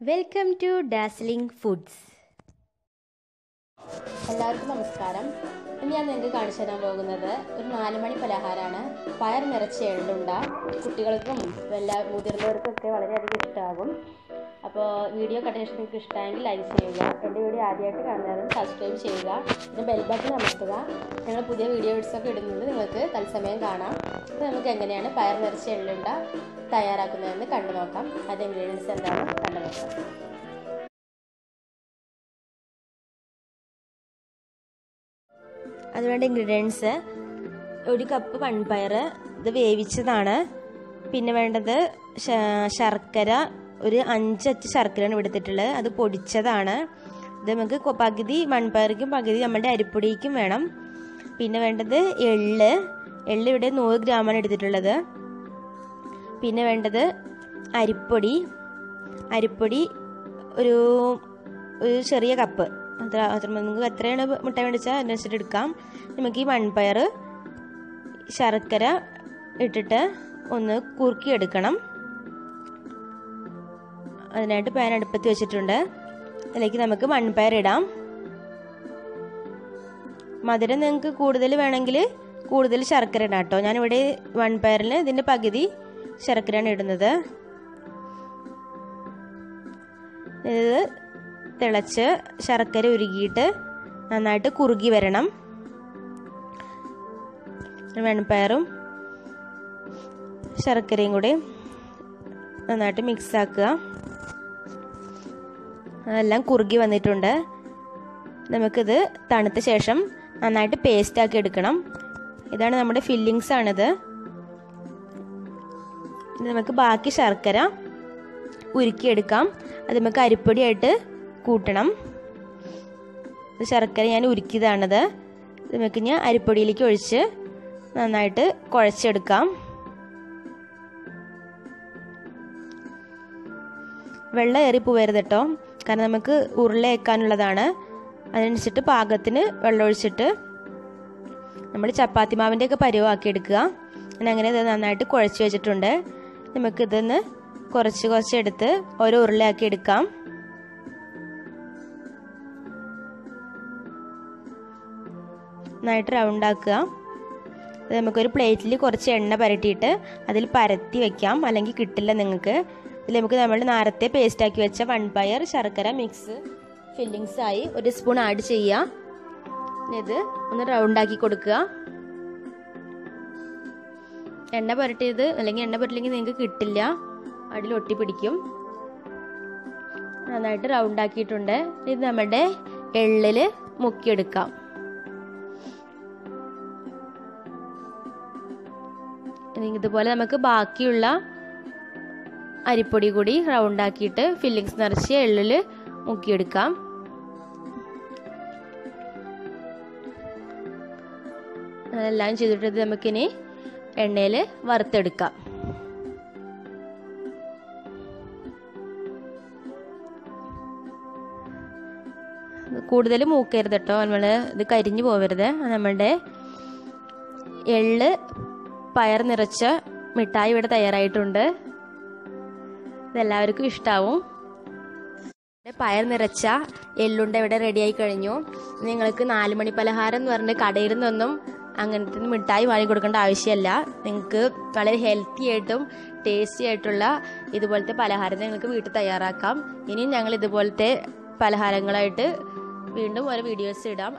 Welcome to dazzling foods എല്ലാവർക്കും നമസ്കാരം. ഇന്ന് ഞാൻ നിങ്ങൾക്ക് കാണിച്ചു തരാൻ പോകുന്നത്. ഒരു നാലുമണി പലഹാരമാണ്. പയർ നിറച്ച എള്ളുണ്ട. കുട്ടികൾക്കും എല്ലാ മുതിർന്നവർക്കൊക്കെ വളരെയധികം ഇഷ്ടമാകും അപ്പോൾ വീഡിയോ കണ്ട ശേഷം നിങ്ങൾക്ക് ഇഷ്ടമായെങ്കിൽ ലൈക്ക് ചെയ്യുക. എന്റെ വീഡിയോ ആദ്യമായിട്ട് കാണുന്നവരും സബ്സ്ക്രൈബ് ചെയ്യുക. പിന്നെ ബെൽ ബട്ടൺ അമർത്തുക. ഞങ്ങൾ പുതിയ വീഡിയോസൊക്കെ ഇടുന്നത് നിങ്ങൾക്ക് തത്സമയം കാണാം. അപ്പോൾ നമുക്ക് എങ്ങനെയാണ് പയർ നിറച്ച എള്ളുണ്ട തയ്യാറാക്കുന്നതെന്ന് കണ്ടു നോക്കാം അത് ഇൻഗ്രീഡിയൻസ് എന്താണെന്ന് കണ്ടു നോക്കാം അതുവേണ്ട ഇൻഗ്രീഡിയൻസ് ഒരു കപ്പ് വൺപയർ ഇത് വേവിച്ചതാണ്. പിന്നെ വേണ്ടത് ശർക്കര ഒരു അഞ്ചച്ച് ശർക്കരയാണ് എടുത്തിട്ടുള്ളത് അത് പൊടിച്ചതാണ്. ഇത് നമുക്ക് പകുതി മൺപയറിക്കും പകുതി നമ്മുടെ അരിപ്പൊടിക്കും വേണം. പിന്നെ വേണ്ടത് എള്ള്. എള്ള് ഇവിടെ നൂറ് ഗ്രാമാണ് എടുത്തിട്ടുള്ളത്. പിന്നെ വേണ്ടത് അരിപ്പൊടി. അരിപ്പൊടി ഒരു ഒരു ചെറിയ കപ്പ് അത്ര അത്ര നിങ്ങൾക്ക് എത്രയാണ് മുട്ട മേടിച്ചാൽ അതിനനുസരിച്ച് എടുക്കാം. നമുക്ക് ഈ മൺപയർ ശർക്കര ഇട്ടിട്ട് ഒന്ന് കുറുക്കി എടുക്കണം. അതിനായിട്ട് പാൻ അടുപ്പത്ത് വെച്ചിട്ടുണ്ട്. അതിലേക്ക് നമുക്ക് മൺപയർ ഇടാം. മധുരം നിങ്ങൾക്ക് കൂടുതൽ വേണമെങ്കിൽ കൂടുതൽ ശർക്കര ഇടാം കേട്ടോ. ഞാനിവിടെ വൺപയറിൽ ഇതിന്റെ പകുതി ശർക്കരയാണ് ഇടുന്നത്. തിളച്ച് ശർക്കര ഉരുകിയിട്ട് നന്നായിട്ട് കുറുകി വരണം. വെണ്ണപ്പയറും ശർക്കരയും കൂടി നന്നായിട്ട് മിക്സ് ആക്കുക. അതെല്ലാം കുറുകി വന്നിട്ടുണ്ട്. നമുക്കിത് തണുത്ത ശേഷം നന്നായിട്ട് പേസ്റ്റ് ആക്കി എടുക്കണം. ഇതാണ് നമ്മുടെ ഫില്ലിങ്സ് ആണിത്. നമുക്ക് ബാക്കി ശർക്കര ഉരുക്കിയെടുക്കാം. അത് നമുക്ക് അരിപ്പൊടിയായിട്ട് കൂട്ടണം. ശർക്കര ഞാൻ ഉരുക്കിയതാണത്. ഇത് നമുക്ക് ഞാൻ അരിപ്പൊടിയിലേക്ക് ഒഴിച്ച് നന്നായിട്ട് കുഴച്ചെടുക്കാം. വെള്ളം ഏറി പോവരുത് കേട്ടോ. കാരണം നമുക്ക് ഉരുളയേക്കാനുള്ളതാണ് അതിനനുസരിച്ചിട്ട് പാകത്തിന് വെള്ളം ഒഴിച്ചിട്ട് നമ്മൾ ചപ്പാത്തി മാവിന്റെയൊക്കെ പരുവാക്കി എടുക്കുക. ഞാൻ അങ്ങനെ ഇത് നന്നായിട്ട് കുഴച്ച് വെച്ചിട്ടുണ്ട്. നമുക്കിതൊന്ന് കുറച്ച് കുറച്ച് എടുത്ത് ഓരോ ഉരുളയാക്കി എടുക്കാം. നന്നായിട്ട് റൗണ്ട് ആക്കുക. അത് നമുക്കൊരു പ്ലേറ്റിൽ കുറച്ച് എണ്ണ പരട്ടിയിട്ട് അതിൽ പരത്തി വെക്കാം. അല്ലെങ്കിൽ കിട്ടില്ല നിങ്ങൾക്ക്. ഇതിൽ നമുക്ക് നമ്മൾ നേരത്തെ പേസ്റ്റാക്കി വെച്ച വൺ പയർ ശർക്കര മിക്സ് ഫില്ലിങ്സ് ആയി ഒരു സ്പൂൺ ആഡ് ചെയ്യുക. ഇത് ഒന്ന് റൗണ്ട് ആക്കി കൊടുക്കുക. എണ്ണ പുരട്ടിയത് അല്ലെങ്കിൽ എണ്ണ പുരട്ടില്ലെങ്കിൽ നിങ്ങൾക്ക് കിട്ടില്ല. അടിയിൽ ഒട്ടി പിടിക്കും. നന്നായിട്ട് റൗണ്ട് ആക്കിയിട്ടുണ്ട്. ഇത് നമ്മുടെ എള്ളിൽ മുക്കിയെടുക്കാം. ഇതുപോലെ നമുക്ക് ബാക്കിയുള്ള അരിപ്പൊടി കൂടി റൗണ്ട് ആക്കിയിട്ട് ഫില്ലിങ്സ് നിറച്ച് എള്ളിൽ മുക്കിയെടുക്കാം. അതെല്ലാം ചെയ്തിട്ട് നമുക്കിനി എണ്ണയിൽ വറുത്തെടുക്കാം. കൂടുതൽ മൂക്കരുത് കേട്ടോ. നമ്മൾ ഇത് കരിഞ്ഞു പോവരുത്. നമ്മളുടെ എള്ള് പയർ നിറച്ച മിഠായി ഇവിടെ തയ്യാറായിട്ടുണ്ട്. ഇതെല്ലാവർക്കും ഇഷ്ടാവും. പയർ നിറച്ച എള്ളുണ്ട ഇവിടെ റെഡിയായി കഴിഞ്ഞു. നിങ്ങൾക്ക് നാലുമണി പലഹാരം എന്ന് പറഞ്ഞ് കടയിൽ നിന്നൊന്നും അങ്ങനത്തെ മിഠായി വാങ്ങി കൊടുക്കേണ്ട ആവശ്യമല്ല. നിങ്ങൾക്ക് വളരെ ഹെൽത്തി ആയിട്ടും ടേസ്റ്റി ആയിട്ടുള്ള ഇതുപോലത്തെ പലഹാരം നിങ്ങൾക്ക് വീട്ടിൽ തയ്യാറാക്കാം. ഇനിയും ഞങ്ങൾ ഇതുപോലത്തെ പലഹാരങ്ങളായിട്ട് വീണ്ടും ഓരോ വീഡിയോസ് ഇടാം.